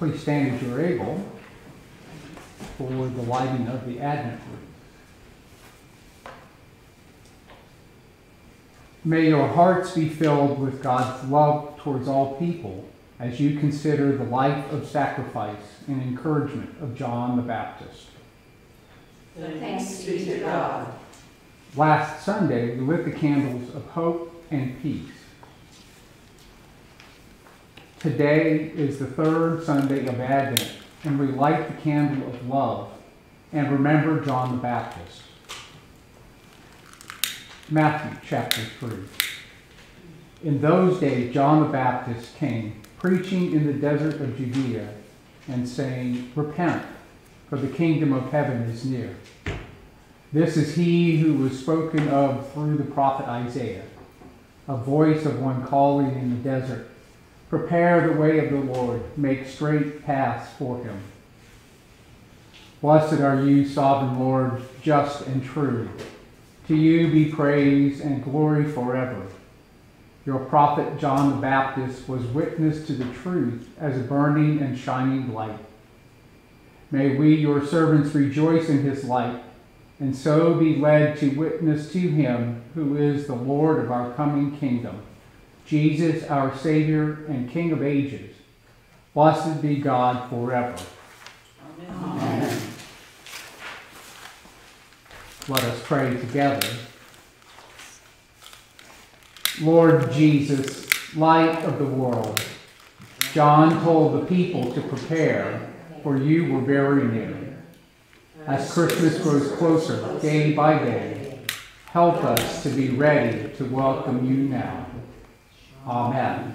Please stand as you're able for the lighting of the Advent wreath. May your hearts be filled with God's love towards all people as you consider the life of sacrifice and encouragement of John the Baptist. Thanks be to God. Last Sunday, we lit the candles of hope and peace. Today is the third Sunday of Advent, and we light the candle of love and remember John the Baptist. Matthew chapter 3. In those days, John the Baptist came, preaching in the desert of Judea, and saying, Repent, for the kingdom of heaven is near. This is he who was spoken of through the prophet Isaiah, a voice of one calling in the desert, Prepare the way of the Lord, make straight paths for him. Blessed are you, sovereign Lord, just and true. To you be praise and glory forever. Your prophet John the Baptist was witness to the truth as a burning and shining light. May we, your servants, rejoice in his light and so be led to witness to him who is the Lord of our coming kingdom, Jesus, our Savior and King of ages. Blessed be God forever. Amen. Amen. Let us pray together. Lord Jesus, light of the world, John told the people to prepare, for you were very near. As Christmas grows closer day by day, help us to be ready to welcome you now. Amen.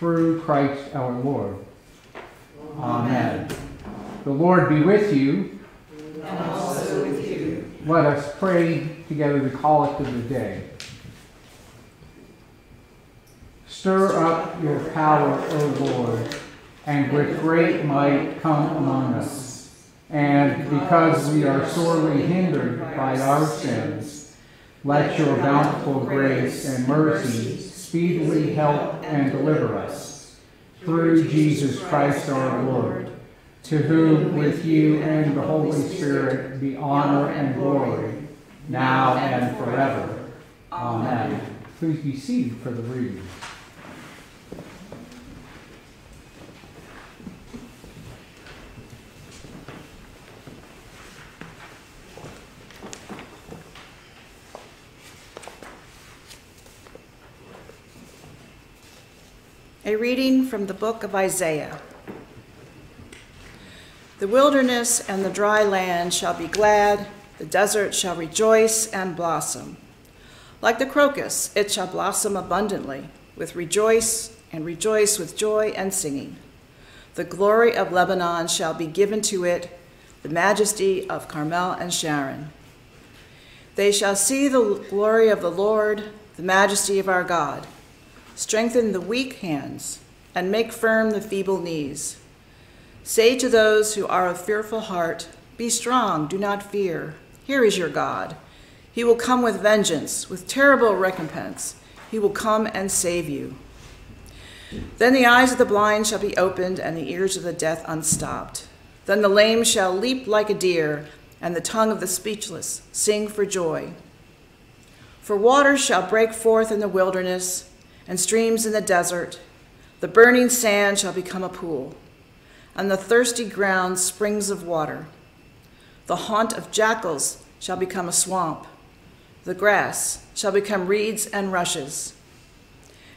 Through Christ our Lord. Amen. The Lord be with you. And also with you. Let us pray together the collect of the day. Stir up your power, O Lord, and with great might come among us. And because we are sorely hindered by our sins, let your bountiful grace and mercy speedily help and deliver us. Through Jesus Christ our Lord, to whom with you and the Holy Spirit be honor and glory, now and forever. Amen. Please be seated for the reading. A reading from the book of Isaiah. The wilderness and the dry land shall be glad, the desert shall rejoice and blossom. Like the crocus, it shall blossom abundantly, with rejoice and rejoice with joy and singing. The glory of Lebanon shall be given to it, the majesty of Carmel and Sharon. They shall see the glory of the Lord, the majesty of our God. Strengthen the weak hands and make firm the feeble knees. Say to those who are of fearful heart, Be strong, do not fear. Here is your God. He will come with vengeance, with terrible recompense. He will come and save you. Then the eyes of the blind shall be opened, and the ears of the deaf unstopped. Then the lame shall leap like a deer, and the tongue of the speechless sing for joy. For waters shall break forth in the wilderness and streams in the desert. The burning sand shall become a pool, and the thirsty ground springs of water. The haunt of jackals shall become a swamp. The grass shall become reeds and rushes.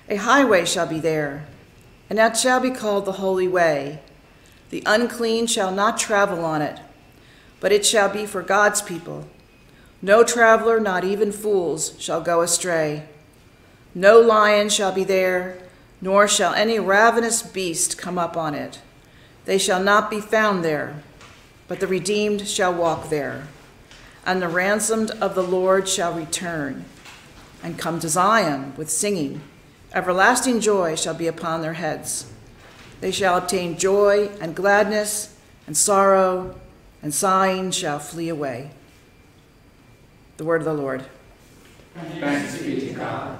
A highway shall be there, and that shall be called the Holy Way. The unclean shall not travel on it, but it shall be for God's people. No traveler, not even fools, shall go astray. No lion shall be there, nor shall any ravenous beast come up on it. They shall not be found there, but the redeemed shall walk there. And the ransomed of the Lord shall return and come to Zion with singing. Everlasting joy shall be upon their heads. They shall obtain joy and gladness, and sorrow and sighing shall flee away. The word of the Lord. Thanks be to God.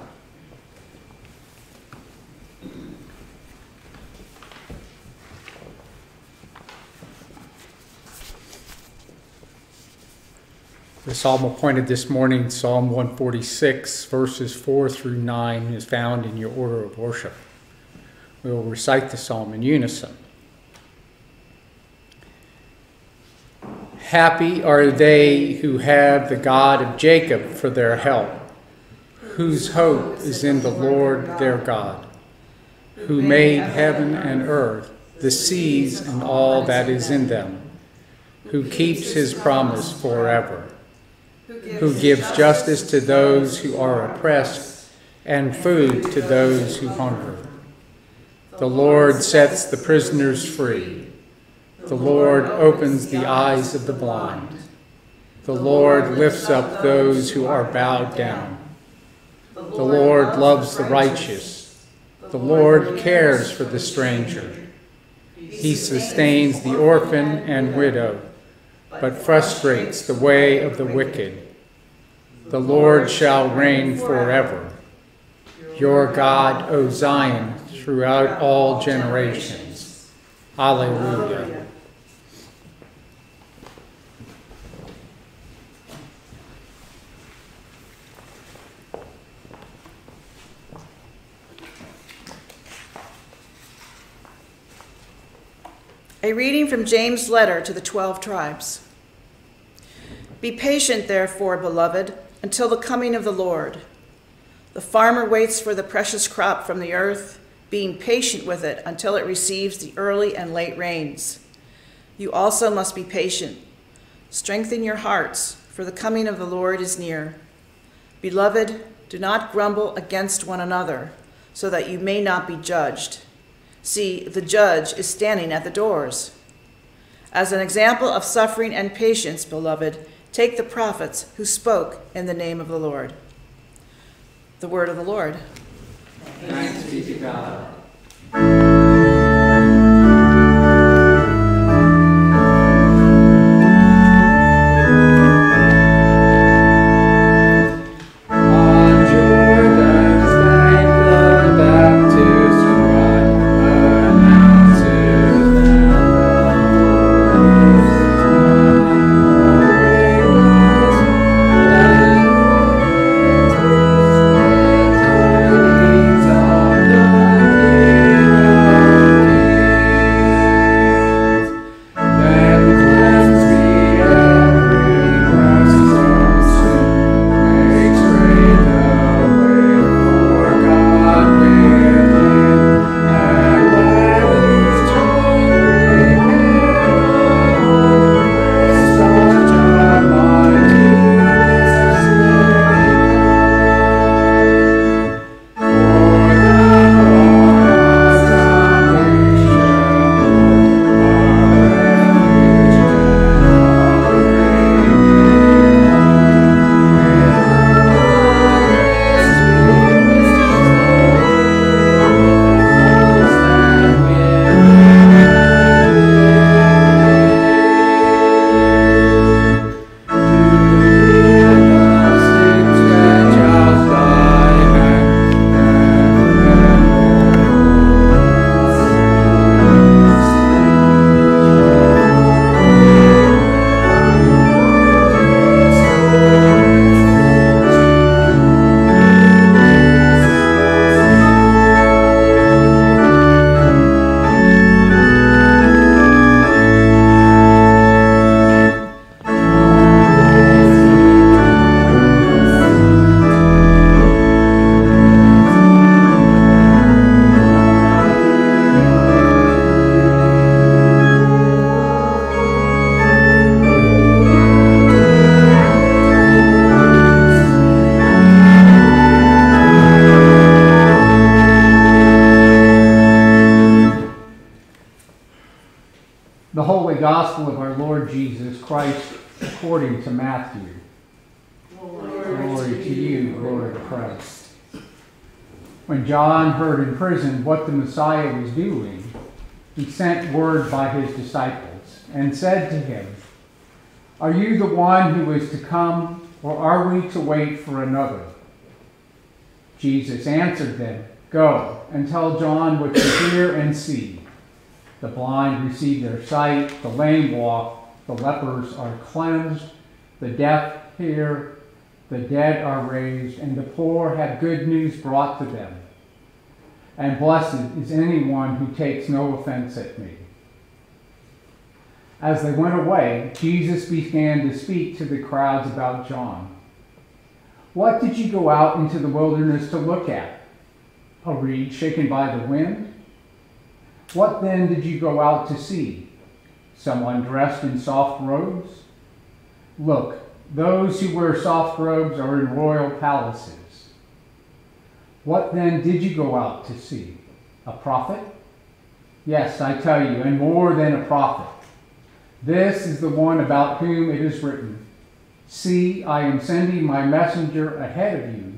The psalm appointed this morning, Psalm 146, verses 4 through 9, is found in your order of worship. We will recite the psalm in unison. Happy are they who have the God of Jacob for their help, whose hope is in the Lord their God, who made heaven and earth, the seas and all that is in them, who keeps his promise forever who gives justice to those who are oppressed and food to those who hunger. The Lord sets the prisoners free. The Lord opens the eyes of the blind. The Lord lifts up those who are bowed down. The Lord loves the righteous. The Lord cares for the stranger. He sustains the orphan and widow, but frustrates the way of the wicked. The Lord shall reign forever. Your God, O Zion, throughout all generations. Alleluia. A reading from James' letter to the 12 tribes. Be patient, therefore, beloved, until the coming of the Lord. The farmer waits for the precious crop from the earth, being patient with it until it receives the early and late rains. You also must be patient. Strengthen your hearts, for the coming of the Lord is near. Beloved, do not grumble against one another, so that you may not be judged. See, the judge is standing at the doors. As an example of suffering and patience, beloved, take the prophets who spoke in the name of the Lord. The word of the Lord. Thanks be to God. Heard in prison what the Messiah was doing, he sent word by his disciples and said to him, Are you the one who is to come, or are we to wait for another? Jesus answered them, Go and tell John what you hear and see. The blind receive their sight, the lame walk, the lepers are cleansed, the deaf hear, the dead are raised, and the poor have good news brought to them and blessed is anyone who takes no offense at me. As they went away, Jesus began to speak to the crowds about John. What did you go out into the wilderness to look at? A reed shaken by the wind? What then did you go out to see? Someone dressed in soft robes? Look, those who wear soft robes are in royal palaces. What then did you go out to see? A prophet? Yes, I tell you, and more than a prophet. This is the one about whom it is written See, I am sending my messenger ahead of you,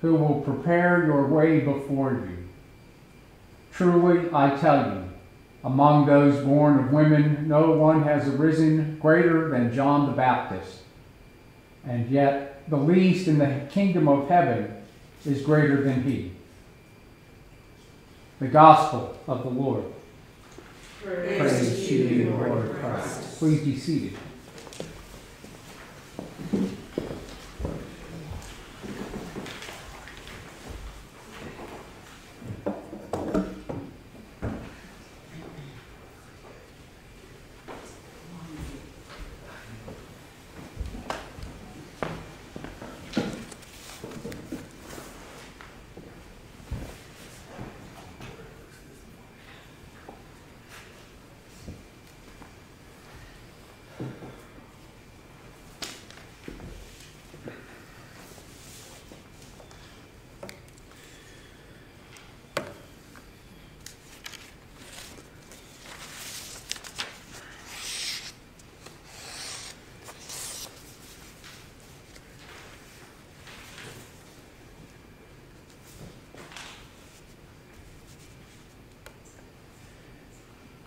who will prepare your way before you. Truly, I tell you, among those born of women, no one has arisen greater than John the Baptist. And yet, the least in the kingdom of heaven is greater than he. The gospel of the Lord. Praise, Praise to you, Lord Christ. Please be seated.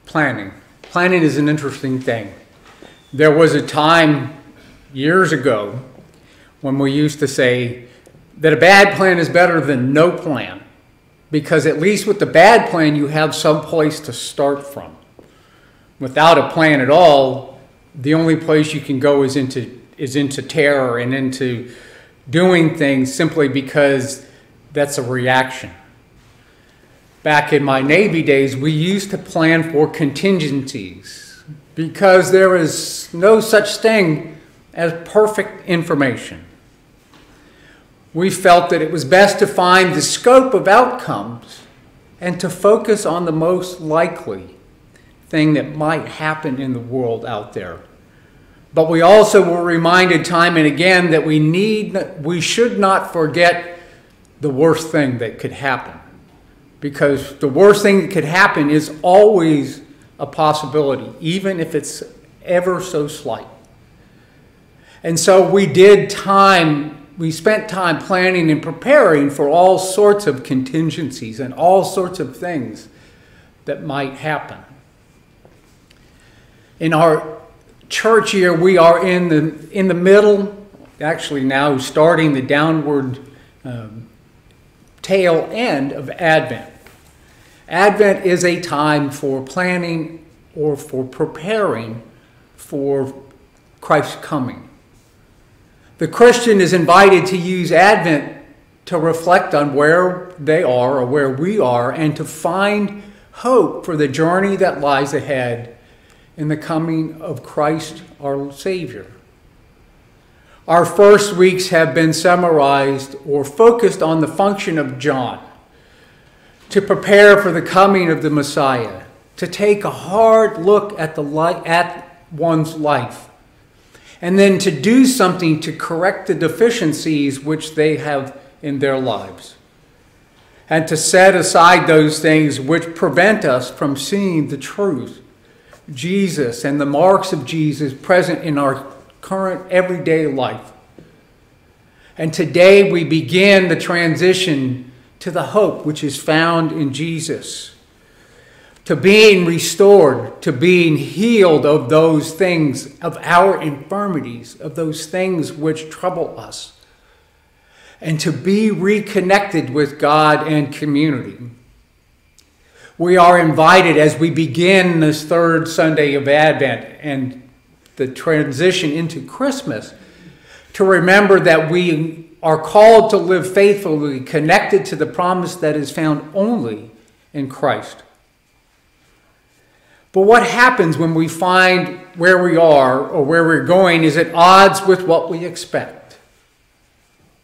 Planning. Planning is an interesting thing. There was a time years ago when we used to say that a bad plan is better than no plan because at least with the bad plan you have some place to start from. Without a plan at all, the only place you can go is into is into terror and into doing things simply because that's a reaction. Back in my Navy days, we used to plan for contingencies because there is no such thing as perfect information. We felt that it was best to find the scope of outcomes and to focus on the most likely thing that might happen in the world out there. But we also were reminded time and again that we need we should not forget the worst thing that could happen. Because the worst thing that could happen is always a possibility, even if it's ever so slight. And so we did time, we spent time planning and preparing for all sorts of contingencies and all sorts of things that might happen. In our church year, we are in the, in the middle, actually now starting the downward um, tail end of Advent. Advent is a time for planning or for preparing for Christ's coming. The Christian is invited to use Advent to reflect on where they are or where we are and to find hope for the journey that lies ahead in the coming of Christ our Savior. Our first weeks have been summarized or focused on the function of John to prepare for the coming of the Messiah, to take a hard look at, the li- at one's life, and then to do something to correct the deficiencies which they have in their lives, and to set aside those things which prevent us from seeing the truth Jesus and the marks of Jesus present in our current everyday life. And today we begin the transition to the hope which is found in Jesus, to being restored, to being healed of those things, of our infirmities, of those things which trouble us, and to be reconnected with God and community we are invited as we begin this third Sunday of Advent and the transition into Christmas to remember that we are called to live faithfully connected to the promise that is found only in Christ. But what happens when we find where we are or where we're going is at odds with what we expect?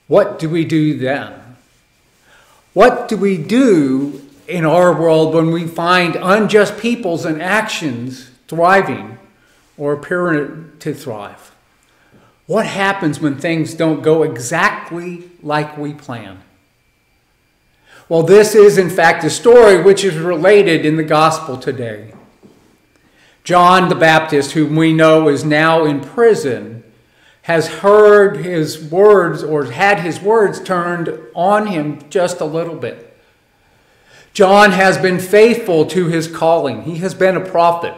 What do we do then? What do we do in our world when we find unjust peoples and actions thriving or appearing to thrive? What happens when things don't go exactly like we plan? Well, this is in fact a story which is related in the gospel today. John the Baptist, whom we know is now in prison, has heard his words or had his words turned on him just a little bit. John has been faithful to his calling. He has been a prophet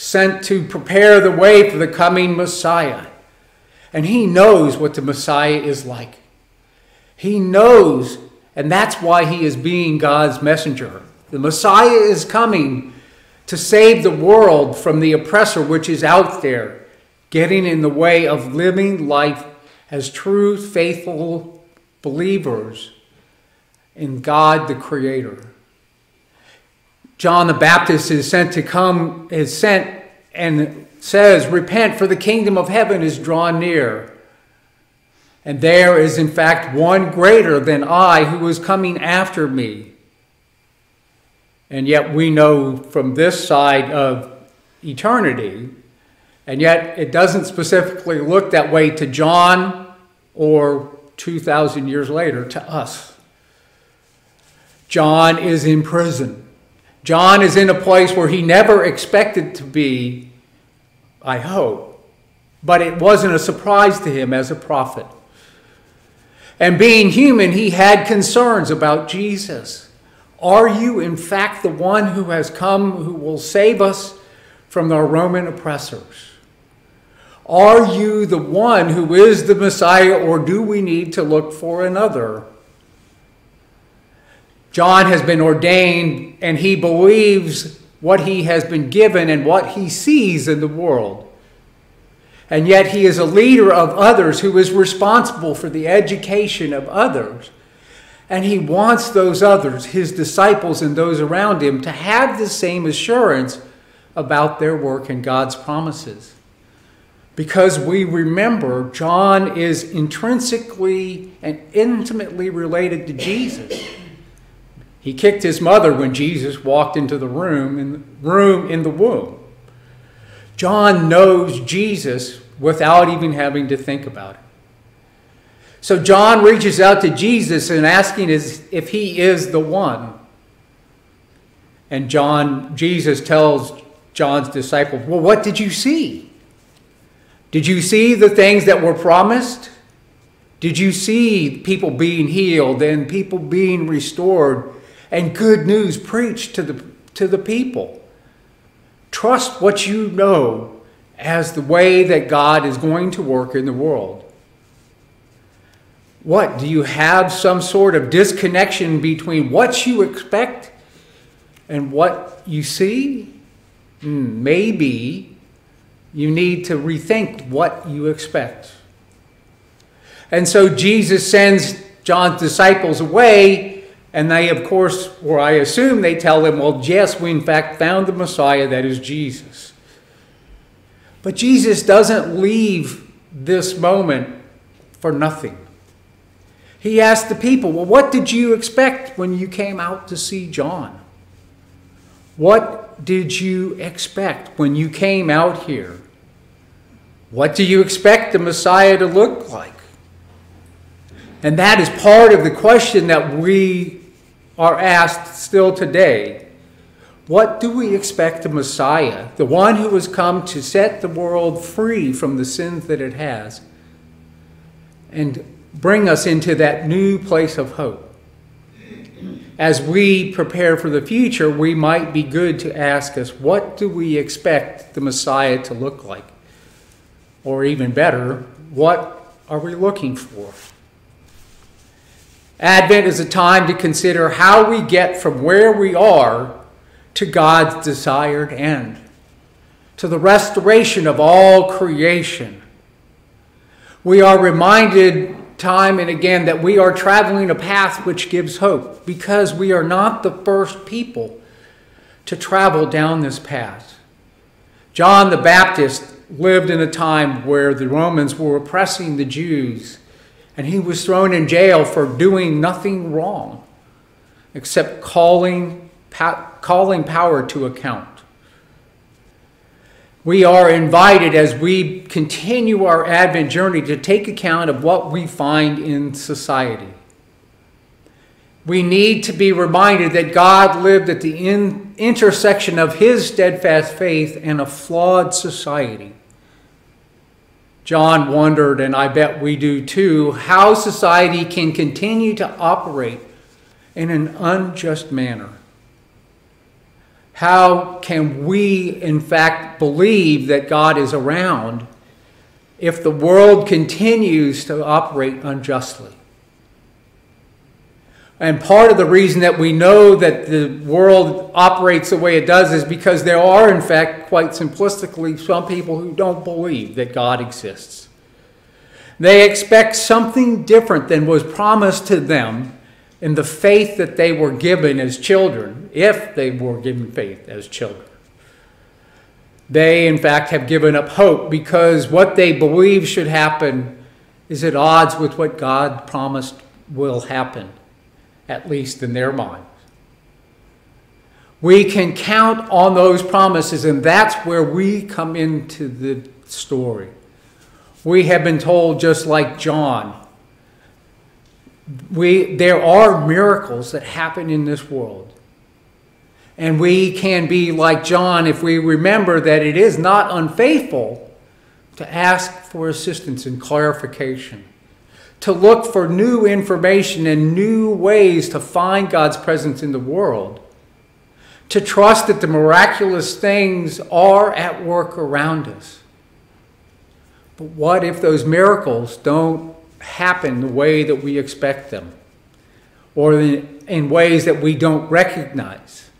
sent to prepare the way for the coming Messiah. And he knows what the Messiah is like. He knows, and that's why he is being God's messenger. The Messiah is coming to save the world from the oppressor which is out there, getting in the way of living life as true, faithful believers in God the Creator. John the Baptist is sent to come, is sent and says, Repent, for the kingdom of heaven is drawn near. And there is, in fact, one greater than I who is coming after me. And yet we know from this side of eternity, and yet it doesn't specifically look that way to John or 2,000 years later to us. John is in prison. John is in a place where he never expected to be, I hope, but it wasn't a surprise to him as a prophet. And being human, he had concerns about Jesus. Are you, in fact, the one who has come who will save us from our Roman oppressors? Are you the one who is the Messiah, or do we need to look for another? John has been ordained, and he believes what he has been given and what he sees in the world. And yet, he is a leader of others who is responsible for the education of others. And he wants those others, his disciples and those around him, to have the same assurance about their work and God's promises. Because we remember John is intrinsically and intimately related to Jesus. He kicked his mother when Jesus walked into the room in the room in the womb. John knows Jesus without even having to think about it. So John reaches out to Jesus and asking if he is the one. And John Jesus tells John's disciples, "Well, what did you see? Did you see the things that were promised? Did you see people being healed and people being restored and good news preached to the to the people?" Trust what you know as the way that God is going to work in the world. What? Do you have some sort of disconnection between what you expect and what you see? Hmm, maybe you need to rethink what you expect. And so Jesus sends John's disciples away and they, of course, or I assume they tell them, well, yes, we in fact found the Messiah, that is Jesus. But Jesus doesn't leave this moment for nothing. He asked the people, well, what did you expect when you came out to see John? What did you expect when you came out here? What do you expect the Messiah to look like? And that is part of the question that we are asked still today what do we expect the Messiah, the one who has come to set the world free from the sins that it has, and bring us into that new place of hope? As we prepare for the future, we might be good to ask us, what do we expect the Messiah to look like? Or even better, what are we looking for? Advent is a time to consider how we get from where we are to God's desired end, to the restoration of all creation. We are reminded time and again that we are traveling a path which gives hope because we are not the first people to travel down this path. John the Baptist lived in a time where the Romans were oppressing the Jews and he was thrown in jail for doing nothing wrong except calling, calling power to account. We are invited as we continue our Advent journey to take account of what we find in society. We need to be reminded that God lived at the in intersection of his steadfast faith and a flawed society. John wondered, and I bet we do too, how society can continue to operate in an unjust manner. How can we, in fact, believe that God is around if the world continues to operate unjustly? And part of the reason that we know that the world operates the way it does is because there are, in fact, quite simplistically, some people who don't believe that God exists. They expect something different than was promised to them in the faith that they were given as children, if they were given faith as children. They, in fact, have given up hope because what they believe should happen is at odds with what God promised will happen at least in their minds. We can count on those promises, and that's where we come into the story. We have been told, just like John, we, there are miracles that happen in this world. And we can be like John if we remember that it is not unfaithful to ask for assistance and clarification to look for new information and new ways to find God's presence in the world, to trust that the miraculous things are at work around us. But what if those miracles don't happen the way that we expect them, or in ways that we don't recognize?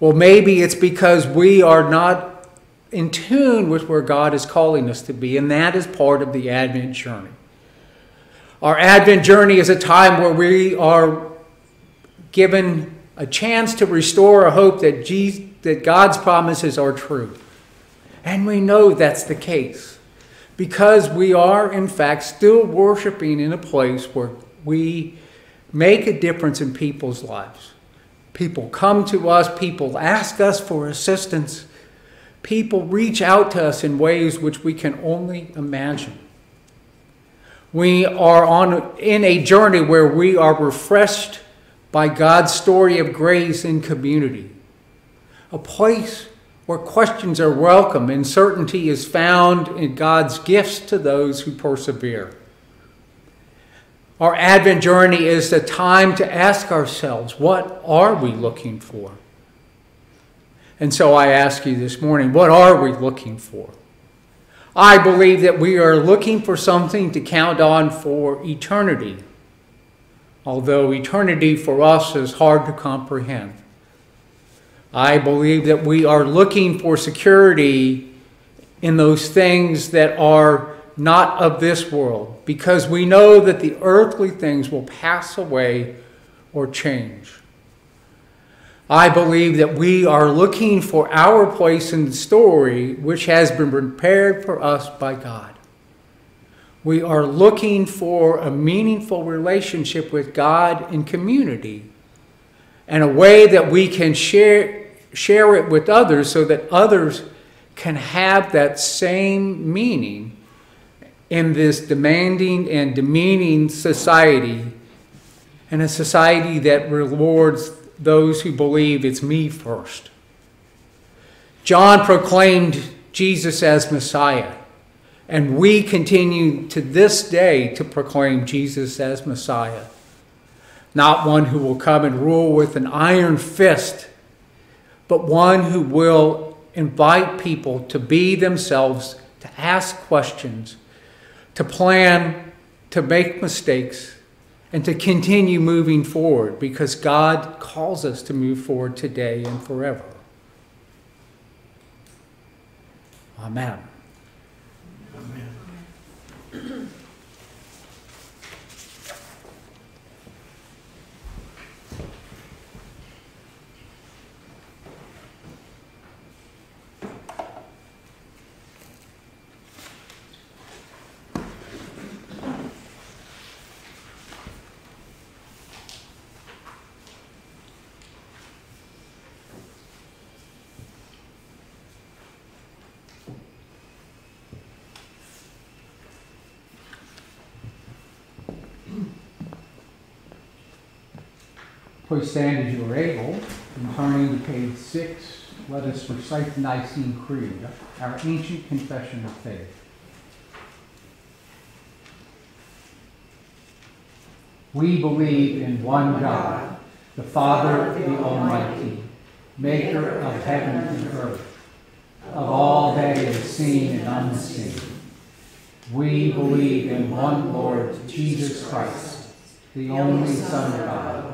Well, maybe it's because we are not in tune with where God is calling us to be, and that is part of the Advent journey. Our Advent journey is a time where we are given a chance to restore a hope that, Jesus, that God's promises are true. And we know that's the case because we are, in fact, still worshiping in a place where we make a difference in people's lives. People come to us, people ask us for assistance, people reach out to us in ways which we can only imagine. We are on in a journey where we are refreshed by God's story of grace and community. A place where questions are welcome and certainty is found in God's gifts to those who persevere. Our Advent journey is the time to ask ourselves, what are we looking for? And so I ask you this morning, what are we looking for? I believe that we are looking for something to count on for eternity, although eternity for us is hard to comprehend. I believe that we are looking for security in those things that are not of this world, because we know that the earthly things will pass away or change. I believe that we are looking for our place in the story which has been prepared for us by God. We are looking for a meaningful relationship with God in community and a way that we can share, share it with others so that others can have that same meaning in this demanding and demeaning society and a society that rewards those who believe it's me first. John proclaimed Jesus as Messiah, and we continue to this day to proclaim Jesus as Messiah. Not one who will come and rule with an iron fist, but one who will invite people to be themselves, to ask questions, to plan, to make mistakes, and to continue moving forward because God calls us to move forward today and forever. Amen. Please stand as you are able, and turning to page six, let us recite the Nicene Creed, our ancient confession of faith. We believe in one God, the Father, the Almighty, maker of heaven and earth, of all that is seen and unseen. We believe in one Lord Jesus Christ, the only Son of God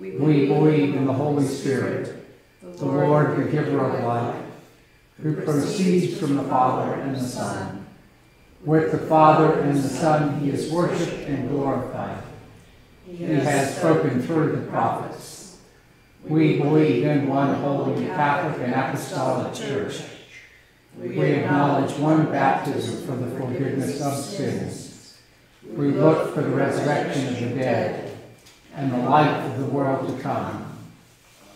We believe in the Holy Spirit, the Lord, the giver of life, who proceeds from the Father and the Son. With the Father and the Son he is worshipped and glorified. He has spoken through the prophets. We believe in one holy Catholic and Apostolic Church. We acknowledge one baptism for the forgiveness of sins. We look for the resurrection of the dead and the light of the world to come.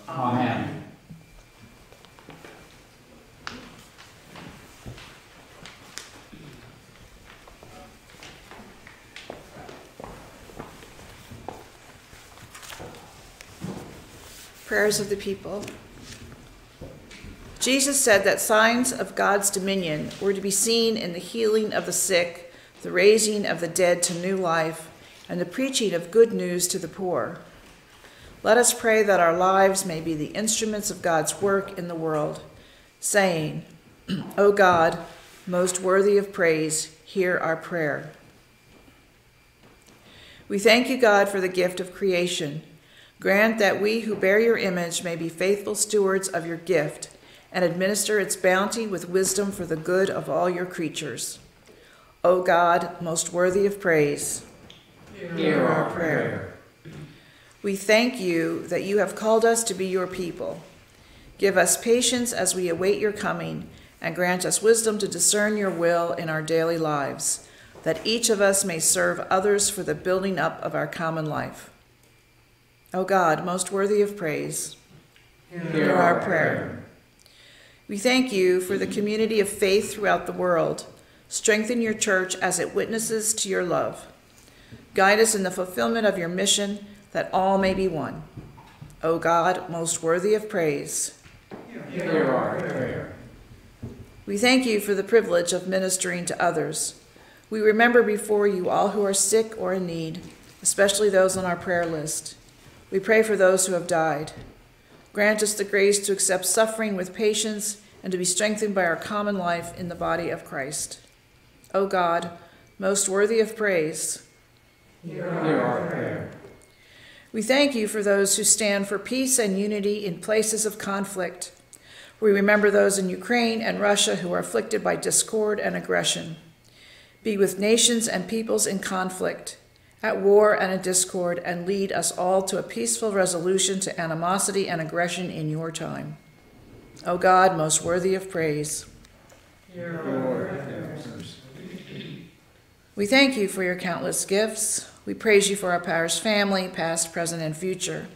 Amen. Prayers of the people. Jesus said that signs of God's dominion were to be seen in the healing of the sick, the raising of the dead to new life, and the preaching of good news to the poor. Let us pray that our lives may be the instruments of God's work in the world, saying, O God, most worthy of praise, hear our prayer. We thank you, God, for the gift of creation. Grant that we who bear your image may be faithful stewards of your gift and administer its bounty with wisdom for the good of all your creatures. O God, most worthy of praise, hear our prayer. We thank you that you have called us to be your people. Give us patience as we await your coming, and grant us wisdom to discern your will in our daily lives, that each of us may serve others for the building up of our common life. O God, most worthy of praise, hear our prayer. We thank you for the community of faith throughout the world. Strengthen your church as it witnesses to your love. Guide us in the fulfillment of your mission that all may be one. O God, most worthy of praise, Hear our prayer. we thank you for the privilege of ministering to others. We remember before you all who are sick or in need, especially those on our prayer list. We pray for those who have died. Grant us the grace to accept suffering with patience and to be strengthened by our common life in the body of Christ. O God, most worthy of praise, Hear our prayer. we thank you for those who stand for peace and unity in places of conflict. We remember those in Ukraine and Russia who are afflicted by discord and aggression. Be with nations and peoples in conflict, at war and in discord, and lead us all to a peaceful resolution to animosity and aggression in your time. O God, most worthy of praise. We thank you for your countless gifts. We praise you for our parish family, past, present, and future.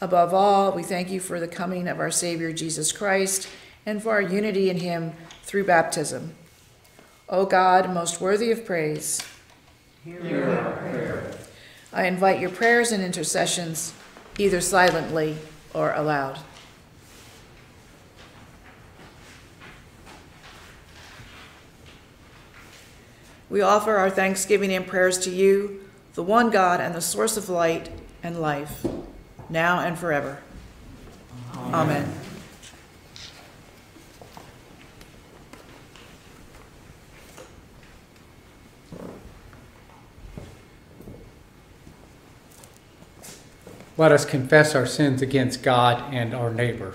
Above all, we thank you for the coming of our Savior Jesus Christ and for our unity in him through baptism. O God, most worthy of praise, Hear our prayer. I invite your prayers and intercessions, either silently or aloud. We offer our thanksgiving and prayers to you, the one God and the source of light and life, now and forever. Amen. Let us confess our sins against God and our neighbor.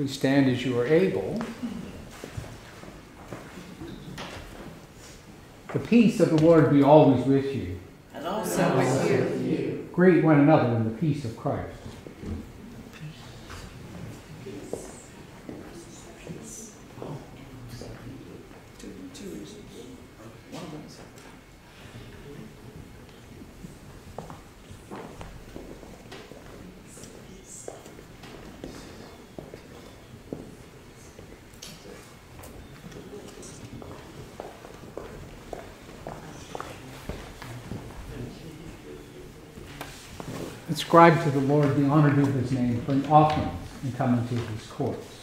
Please stand as you are able. The peace of the Lord be always with you. And also with you. Greet one another in the peace of Christ. Ascribe to the Lord the honor due his name, bring offerings and come into his courts.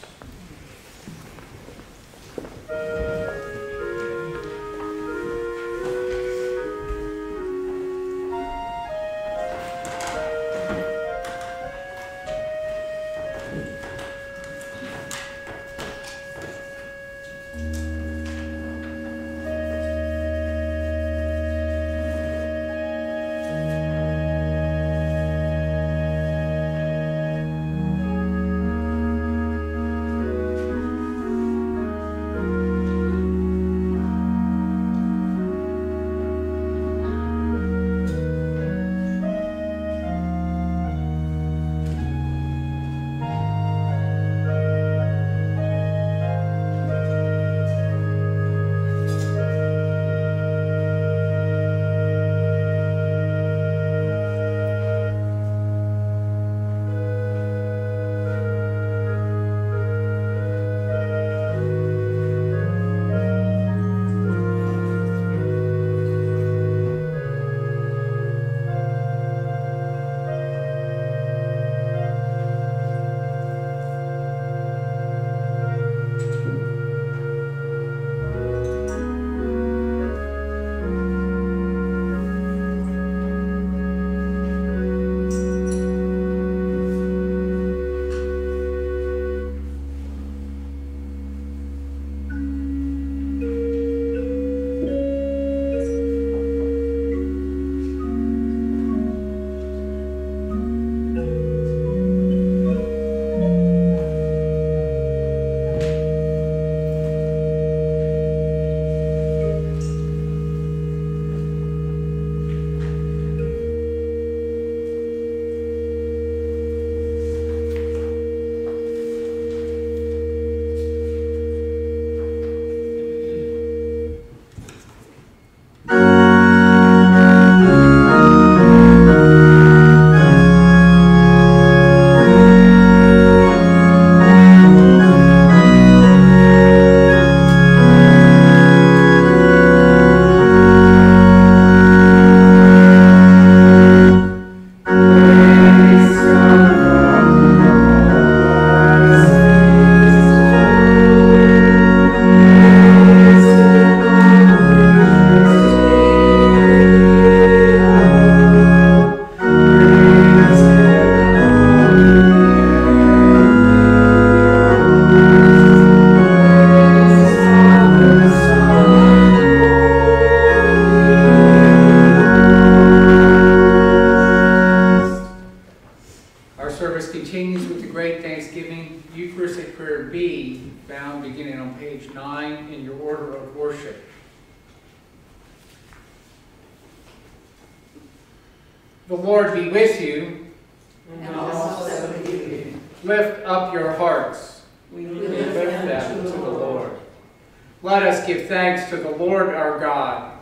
Thanks to the Lord our God.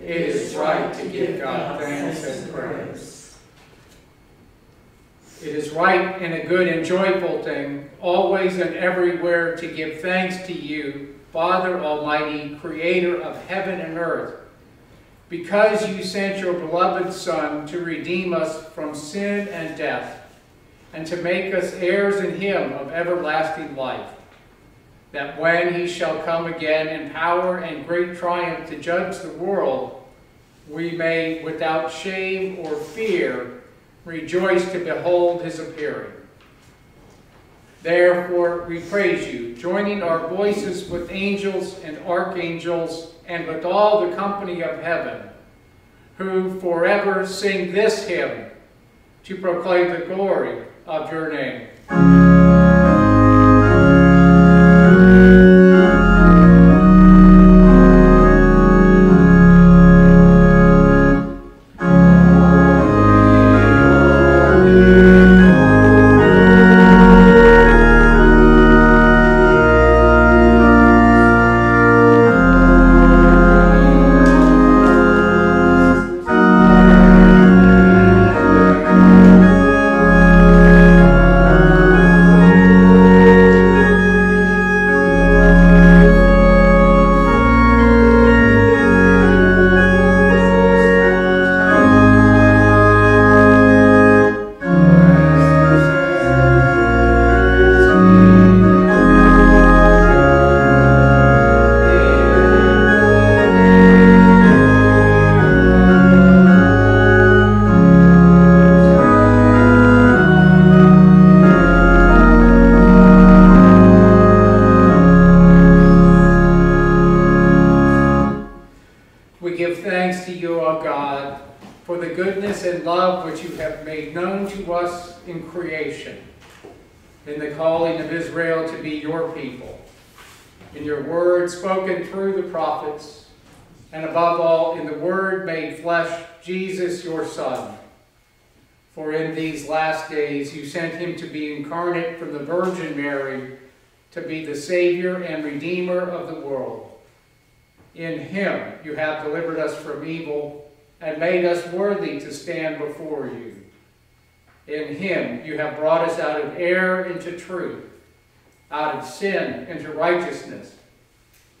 It is right to give God thanks and praise. It is right and a good and joyful thing, always and everywhere, to give thanks to you, Father Almighty, creator of heaven and earth, because you sent your beloved Son to redeem us from sin and death, and to make us heirs in him of everlasting life, that when he shall come again in power and great triumph to judge the world, we may, without shame or fear, rejoice to behold his appearing. Therefore, we praise you, joining our voices with angels and archangels and with all the company of heaven, who forever sing this hymn to proclaim the glory of your name. Through the prophets, and above all, in the word made flesh, Jesus, your Son. For in these last days you sent him to be incarnate from the Virgin Mary, to be the Savior and Redeemer of the world. In him you have delivered us from evil and made us worthy to stand before you. In him you have brought us out of error into truth, out of sin into righteousness,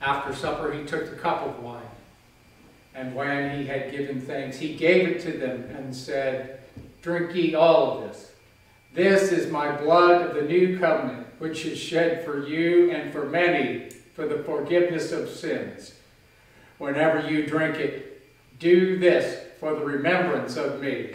After supper, he took the cup of wine. And when he had given thanks, he gave it to them and said, Drink ye all of this. This is my blood of the new covenant, which is shed for you and for many for the forgiveness of sins. Whenever you drink it, do this for the remembrance of me.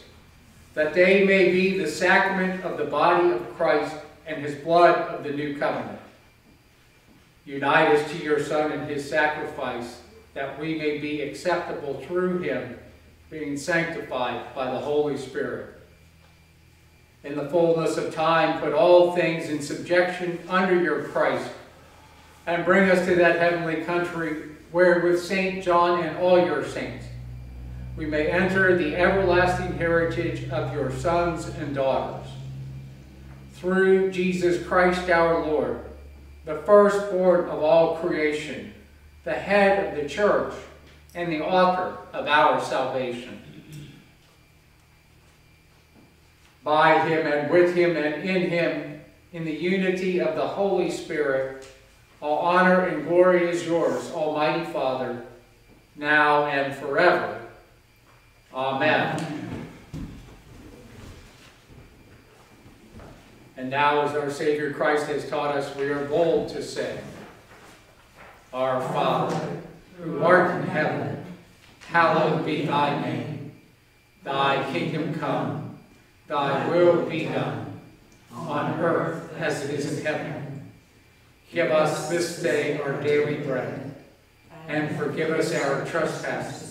that they may be the sacrament of the body of Christ and his blood of the new covenant. Unite us to your Son and his sacrifice, that we may be acceptable through him, being sanctified by the Holy Spirit. In the fullness of time, put all things in subjection under your Christ, and bring us to that heavenly country where with St. John and all your saints, we may enter the everlasting heritage of your sons and daughters. Through Jesus Christ our Lord, the firstborn of all creation, the head of the church, and the author of our salvation. By him and with him and in him, in the unity of the Holy Spirit, all honor and glory is yours, Almighty Father, now and forever. Amen. And now, as our Savior Christ has taught us, we are bold to say, Our Father, who art in heaven, hallowed be thy name. Thy kingdom come, thy will be done, on earth as it is in heaven. Give us this day our daily bread, and forgive us our trespasses,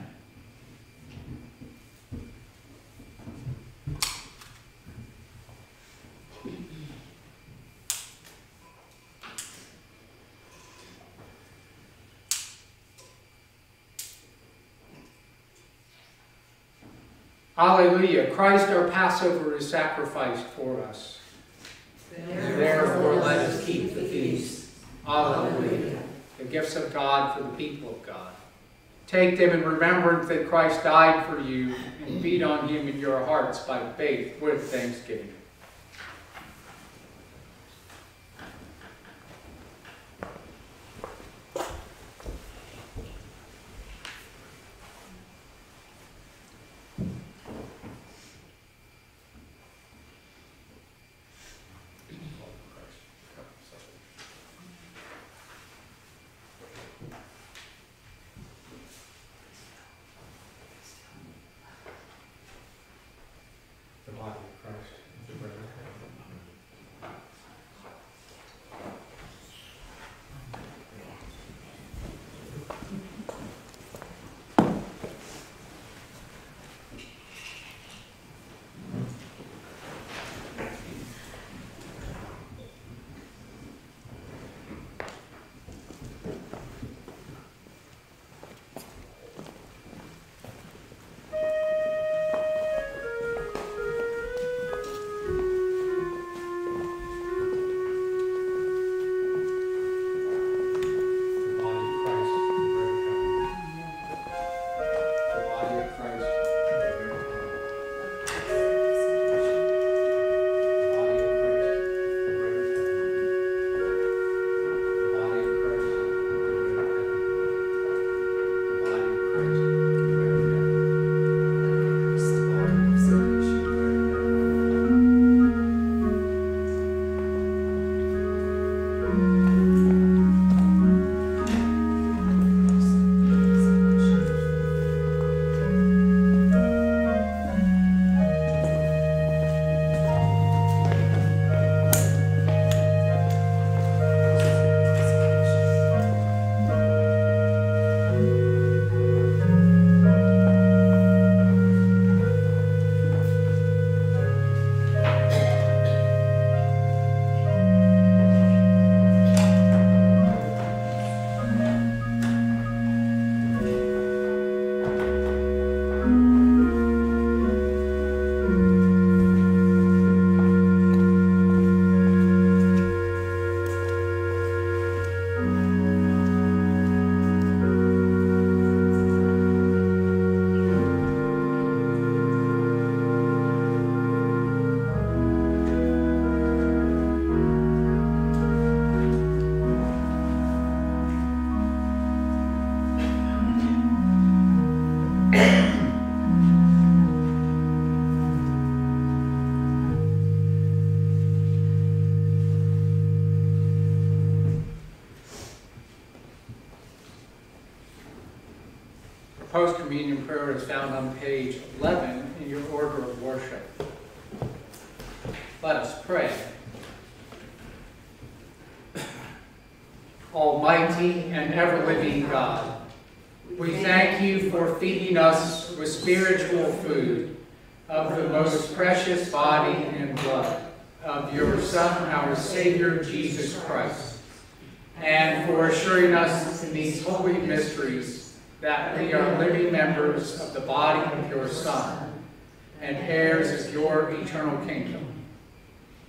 Alleluia. Christ our Passover is sacrificed for us. Therefore let us keep the feast. Alleluia. The gifts of God for the people of God. Take them in remembrance that Christ died for you and feed on him in your hearts by faith with thanksgiving. Prayer is found on page 11 in your order of worship. Let us pray. Almighty and ever-living God, we thank you for feeding us with spiritual food of the most precious body and blood of your Son, our Savior, Jesus Christ, and for assuring us in these holy mysteries that we are living members of the body of your Son and heirs of your eternal kingdom.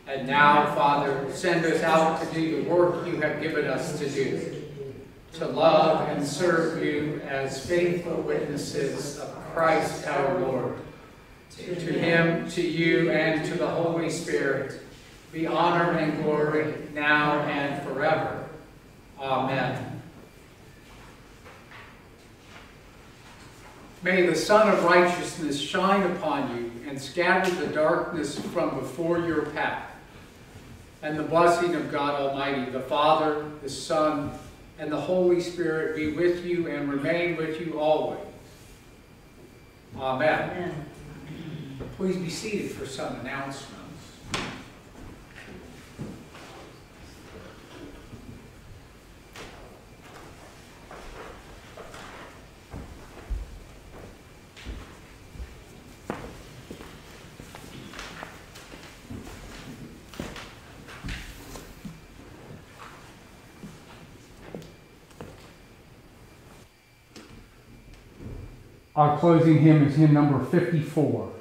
And now, Father, send us out to do the work you have given us to do, to love and serve you as faithful witnesses of Christ our Lord. To him, to you, and to the Holy Spirit be honor and glory now and forever. Amen. May the Sun of Righteousness shine upon you and scatter the darkness from before your path. And the blessing of God Almighty, the Father, the Son, and the Holy Spirit be with you and remain with you always. Amen. Amen. Please be seated for some announcements. Our closing hymn is hymn number 54.